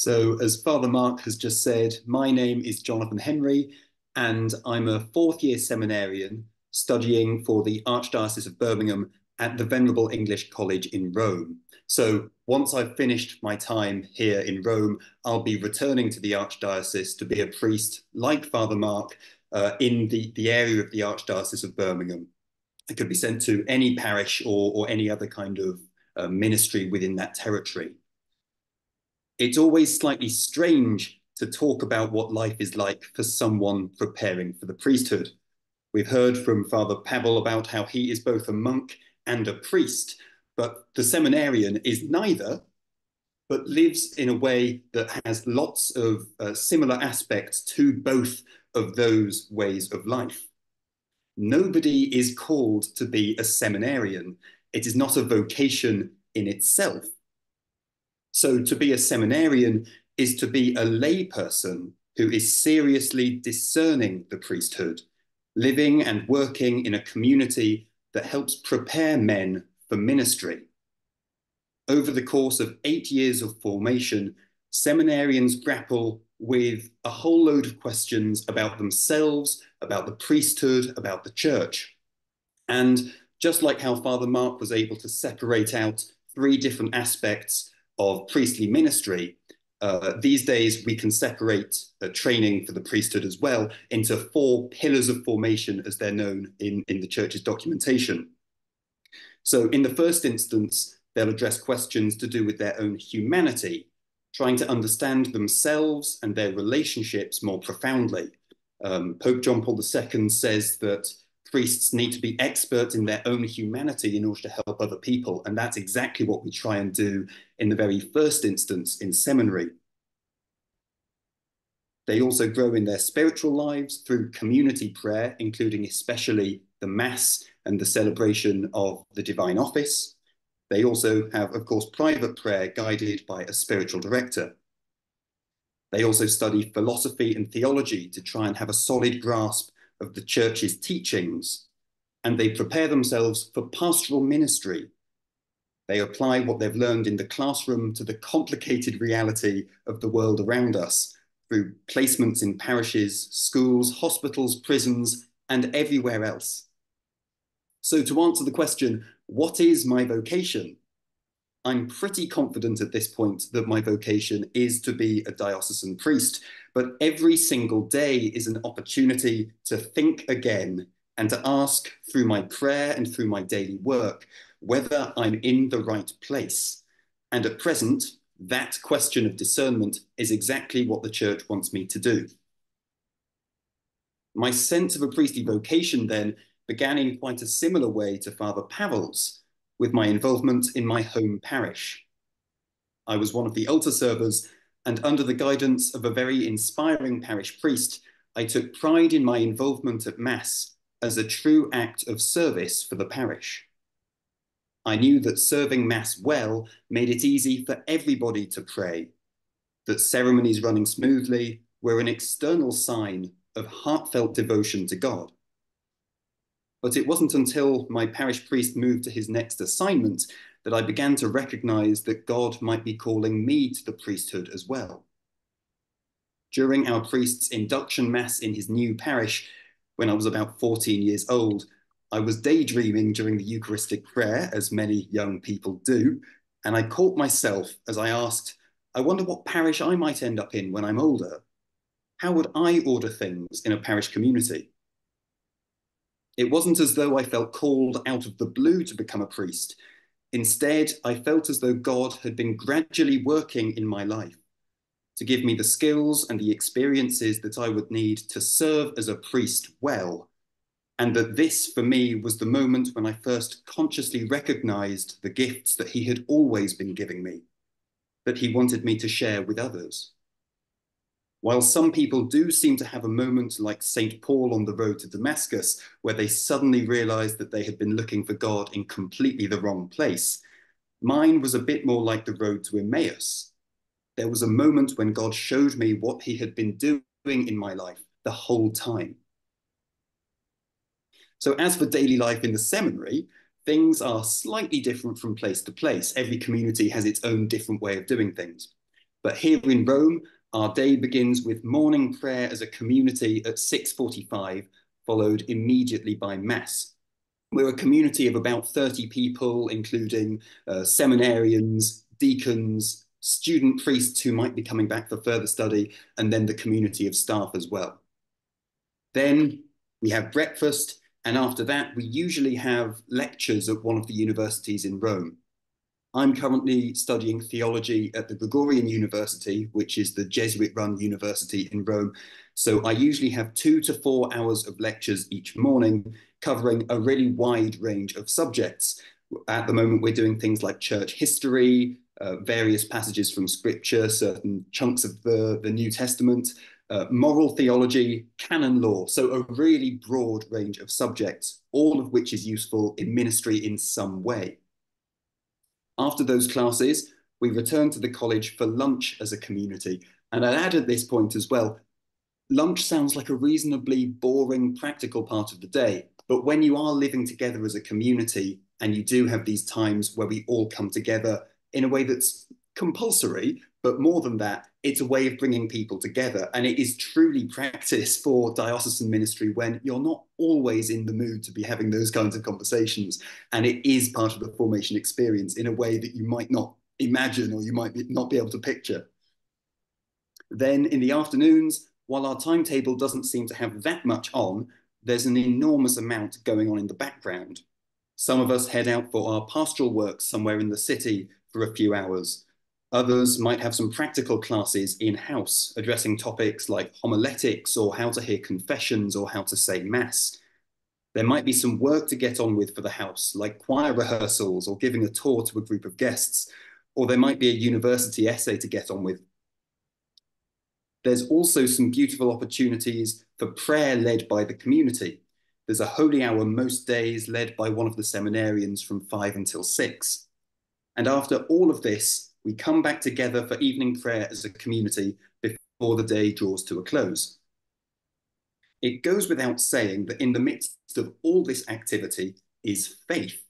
So, as Father Mark has just said, my name is Jonathan Henry, and I'm a fourth year seminarian studying for the Archdiocese of Birmingham at the Venerable English College in Rome. So, once I've finished my time here in Rome, I'll be returning to the Archdiocese to be a priest like Father Mark uh, in the, the area of the Archdiocese of Birmingham. I could be sent to any parish or, or any other kind of uh, ministry within that territory it's always slightly strange to talk about what life is like for someone preparing for the priesthood. We've heard from Father Pavel about how he is both a monk and a priest, but the seminarian is neither, but lives in a way that has lots of uh, similar aspects to both of those ways of life. Nobody is called to be a seminarian. It is not a vocation in itself. So to be a seminarian is to be a layperson who is seriously discerning the priesthood, living and working in a community that helps prepare men for ministry. Over the course of eight years of formation, seminarians grapple with a whole load of questions about themselves, about the priesthood, about the church. And just like how Father Mark was able to separate out three different aspects of priestly ministry, uh, these days we can separate uh, training for the priesthood as well into four pillars of formation as they're known in, in the church's documentation. So in the first instance, they'll address questions to do with their own humanity, trying to understand themselves and their relationships more profoundly. Um, Pope John Paul II says that priests need to be experts in their own humanity in order to help other people. And that's exactly what we try and do in the very first instance in seminary. They also grow in their spiritual lives through community prayer, including especially the Mass and the celebration of the Divine Office. They also have, of course, private prayer guided by a spiritual director. They also study philosophy and theology to try and have a solid grasp of the church's teachings, and they prepare themselves for pastoral ministry. They apply what they've learned in the classroom to the complicated reality of the world around us through placements in parishes, schools, hospitals, prisons, and everywhere else. So, to answer the question, what is my vocation? I'm pretty confident at this point that my vocation is to be a diocesan priest, but every single day is an opportunity to think again and to ask through my prayer and through my daily work whether I'm in the right place. And at present, that question of discernment is exactly what the church wants me to do. My sense of a priestly vocation then began in quite a similar way to Father Pavel's, with my involvement in my home parish. I was one of the altar servers and under the guidance of a very inspiring parish priest, I took pride in my involvement at Mass as a true act of service for the parish. I knew that serving Mass well made it easy for everybody to pray, that ceremonies running smoothly were an external sign of heartfelt devotion to God. But it wasn't until my parish priest moved to his next assignment that I began to recognize that God might be calling me to the priesthood as well. During our priest's induction mass in his new parish, when I was about 14 years old, I was daydreaming during the Eucharistic prayer, as many young people do, and I caught myself as I asked, I wonder what parish I might end up in when I'm older. How would I order things in a parish community? It wasn't as though I felt called out of the blue to become a priest. Instead, I felt as though God had been gradually working in my life to give me the skills and the experiences that I would need to serve as a priest well. And that this, for me, was the moment when I first consciously recognized the gifts that He had always been giving me, that He wanted me to share with others. While some people do seem to have a moment like St. Paul on the road to Damascus, where they suddenly realized that they had been looking for God in completely the wrong place, mine was a bit more like the road to Emmaus. There was a moment when God showed me what he had been doing in my life the whole time. So, as for daily life in the seminary, things are slightly different from place to place. Every community has its own different way of doing things. But here in Rome, our day begins with morning prayer as a community at 6.45, followed immediately by Mass. We're a community of about 30 people, including uh, seminarians, deacons, student priests who might be coming back for further study, and then the community of staff as well. Then we have breakfast, and after that, we usually have lectures at one of the universities in Rome. I'm currently studying theology at the Gregorian University, which is the Jesuit run university in Rome. So I usually have two to four hours of lectures each morning, covering a really wide range of subjects. At the moment, we're doing things like church history, uh, various passages from scripture, certain chunks of the, the New Testament, uh, moral theology, canon law. So a really broad range of subjects, all of which is useful in ministry in some way. After those classes, we return to the college for lunch as a community. And I'd add at this point as well, lunch sounds like a reasonably boring practical part of the day. But when you are living together as a community and you do have these times where we all come together in a way that's compulsory, but more than that, it's a way of bringing people together. And it is truly practice for diocesan ministry when you're not always in the mood to be having those kinds of conversations. And it is part of the formation experience in a way that you might not imagine or you might not be able to picture. Then in the afternoons, while our timetable doesn't seem to have that much on, there's an enormous amount going on in the background. Some of us head out for our pastoral work somewhere in the city for a few hours. Others might have some practical classes in-house addressing topics like homiletics or how to hear confessions or how to say mass. There might be some work to get on with for the house, like choir rehearsals or giving a tour to a group of guests, or there might be a university essay to get on with. There's also some beautiful opportunities for prayer led by the community. There's a holy hour most days led by one of the seminarians from five until six. And after all of this, we come back together for evening prayer as a community before the day draws to a close. It goes without saying that in the midst of all this activity is faith.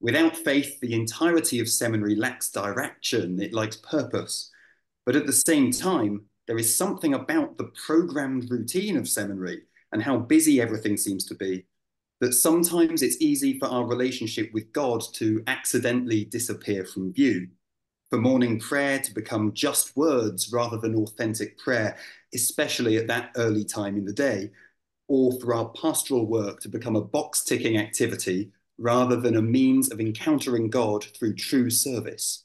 Without faith, the entirety of seminary lacks direction, it lacks purpose. But at the same time, there is something about the programmed routine of seminary and how busy everything seems to be that sometimes it's easy for our relationship with God to accidentally disappear from view, for morning prayer to become just words rather than authentic prayer, especially at that early time in the day, or for our pastoral work to become a box ticking activity rather than a means of encountering God through true service.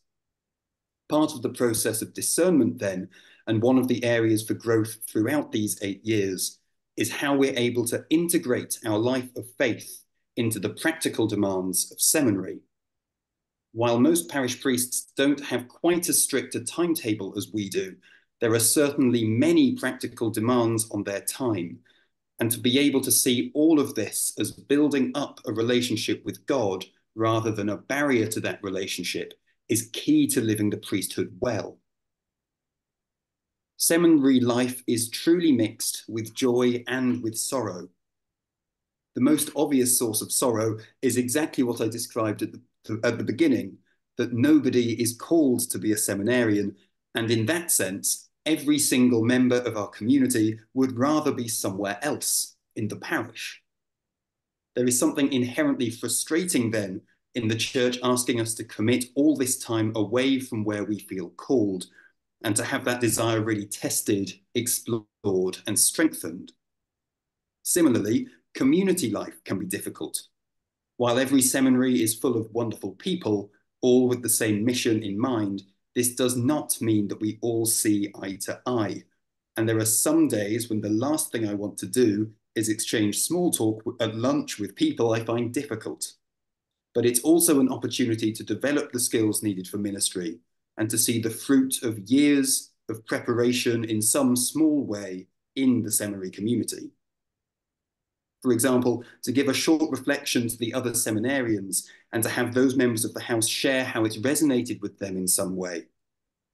Part of the process of discernment, then, and one of the areas for growth throughout these eight years, is how we're able to integrate our life of faith into the practical demands of seminary. While most parish priests don't have quite as strict a timetable as we do, there are certainly many practical demands on their time. And to be able to see all of this as building up a relationship with God rather than a barrier to that relationship is key to living the priesthood well seminary life is truly mixed with joy and with sorrow. The most obvious source of sorrow is exactly what I described at the, at the beginning, that nobody is called to be a seminarian. And in that sense, every single member of our community would rather be somewhere else in the parish. There is something inherently frustrating then in the church asking us to commit all this time away from where we feel called and to have that desire really tested, explored, and strengthened. Similarly, community life can be difficult. While every seminary is full of wonderful people, all with the same mission in mind, this does not mean that we all see eye to eye. And there are some days when the last thing I want to do is exchange small talk at lunch with people I find difficult. But it's also an opportunity to develop the skills needed for ministry and to see the fruit of years of preparation in some small way in the seminary community. For example, to give a short reflection to the other seminarians and to have those members of the house share how it's resonated with them in some way,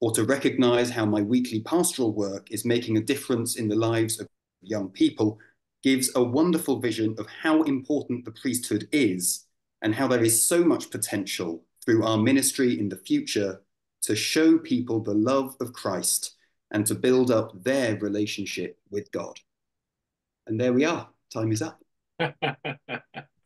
or to recognize how my weekly pastoral work is making a difference in the lives of young people gives a wonderful vision of how important the priesthood is and how there is so much potential through our ministry in the future to show people the love of Christ and to build up their relationship with God. And there we are time is up.